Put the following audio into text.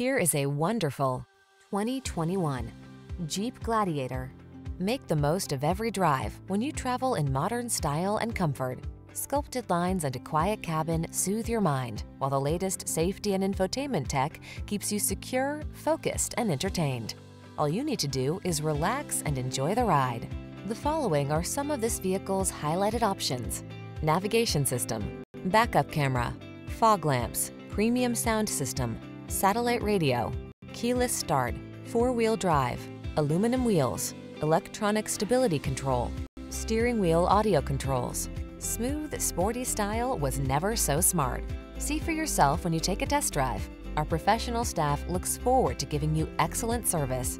Here is a wonderful 2021 Jeep Gladiator. Make the most of every drive when you travel in modern style and comfort. Sculpted lines and a quiet cabin soothe your mind, while the latest safety and infotainment tech keeps you secure, focused, and entertained. All you need to do is relax and enjoy the ride. The following are some of this vehicle's highlighted options. Navigation system, backup camera, fog lamps, premium sound system, satellite radio, keyless start, four-wheel drive, aluminum wheels, electronic stability control, steering wheel audio controls. Smooth, sporty style was never so smart. See for yourself when you take a test drive. Our professional staff looks forward to giving you excellent service.